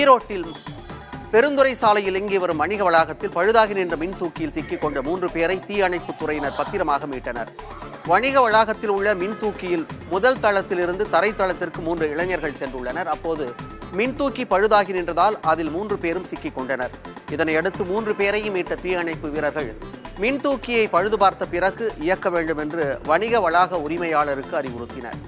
ஈரோட்டில் பெருந்துறை சாலையில் இங்கே வரும் வணிக வளாகத்தில் பழுதாகி நின்ற மின் தூக்கியில் சிக்கிக் கொண்ட மூன்று பேரை தீயணைப்பு துறையினர் பத்திரமாக மீட்டனர். வணிக வளாகத்தில் உள்ள மின் தூக்கியில் முதல் தளத்திலிருந்து தரைத்தளத்திற்கு மூன்று இளைஞர்கள் சென்றுள்ளனர். அப்போது மின் தூக்கி பழுதாகி நின்றதால் அதில் மூன்று பேரும் சிக்கிக் கொண்டனர் இதனையடுத்து மூன்று பேரையும் மீட்ட தீயணைப்பு வீரர்கள் மின் தூக்கியை பழுது பார்த்த பிறகு இயக்க வேண்டும் என்று வணிக வளாக உரிமையாளருக்கு அறிவுறுத்தினர்.